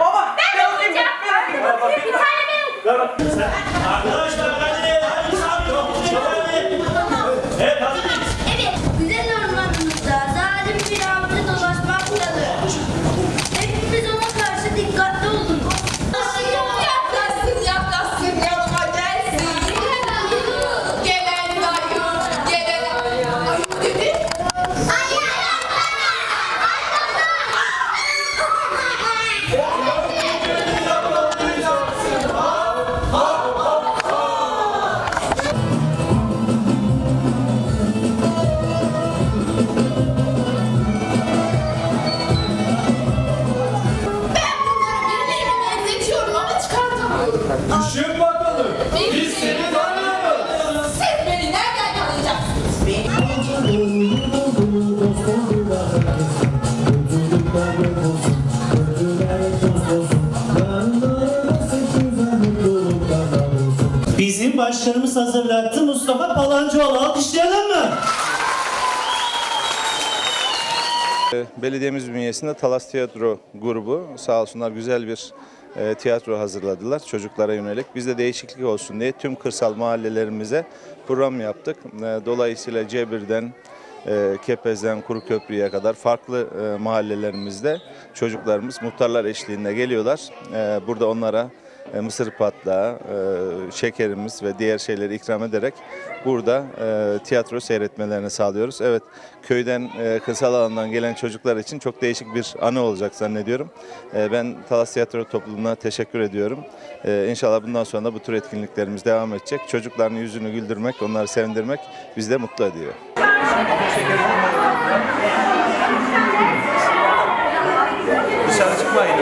Baba ben okuyacağım. Bir tane benim. Arkadaşlar Düşün bakalım. Biz seni tanıyoruz. Siz beni nereden tanıyacaksınız? Bizim başkanımız hazırlattı Mustafa Palancıoğlu. Alkışlayalım mı? Belediyemiz bünyesinde Talas Tiyatro grubu sağ olsunlar güzel bir e, tiyatro hazırladılar çocuklara yönelik. Biz de değişiklik olsun diye tüm kırsal mahallelerimize program yaptık. E, dolayısıyla Cebir'den, e, Kepez'den Kuruköprü'ye kadar farklı e, mahallelerimizde çocuklarımız muhtarlar eşliğinde geliyorlar. E, burada onlara e, mısır patlağı, e, şekerimiz ve diğer şeyleri ikram ederek burada e, tiyatro seyretmelerini sağlıyoruz. Evet, köyden, e, kırsal alandan gelen çocuklar için çok değişik bir anı olacak zannediyorum. Ben Talas Tiyatro topluluğuna teşekkür ediyorum. E, İnşallah bundan sonra da bu tür etkinliklerimiz devam edecek. Çocukların yüzünü güldürmek, onları sevindirmek bizi de mutlu ediyor. Dışarı çıkmayın.